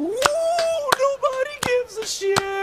Ooh, nobody gives a shit.